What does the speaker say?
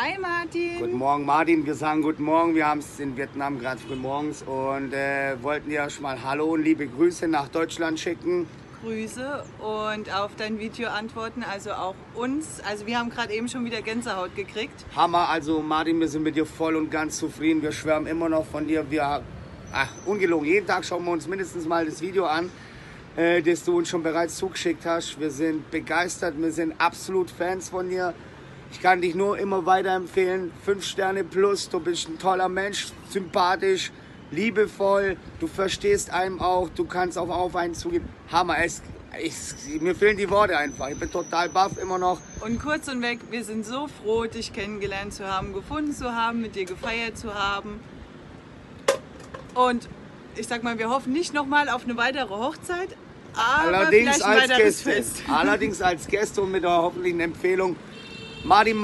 Hi Martin. Guten Morgen Martin, wir sagen Guten Morgen. Wir haben es in Vietnam gerade früh morgens und äh, wollten dir schon mal Hallo und liebe Grüße nach Deutschland schicken. Grüße und auf dein Video antworten, also auch uns. Also wir haben gerade eben schon wieder Gänsehaut gekriegt. Hammer, also Martin, wir sind mit dir voll und ganz zufrieden. Wir schwärmen immer noch von dir. Wir, ach, ungelogen, jeden Tag schauen wir uns mindestens mal das Video an, äh, das du uns schon bereits zugeschickt hast. Wir sind begeistert, wir sind absolut Fans von dir. Ich kann dich nur immer weiterempfehlen. Fünf Sterne plus, du bist ein toller Mensch, sympathisch, liebevoll, du verstehst einem auch, du kannst auch auf einen zugehen. Hammer, es, ich, mir fehlen die Worte einfach. Ich bin total baff immer noch. Und kurz und weg, wir sind so froh, dich kennengelernt zu haben, gefunden zu haben, mit dir gefeiert zu haben. Und ich sag mal, wir hoffen nicht nochmal auf eine weitere Hochzeit, aber Allerdings vielleicht ein als weiteres Gäste. Fest. Allerdings als Gäste und mit der hoffentlichen Empfehlung. Martin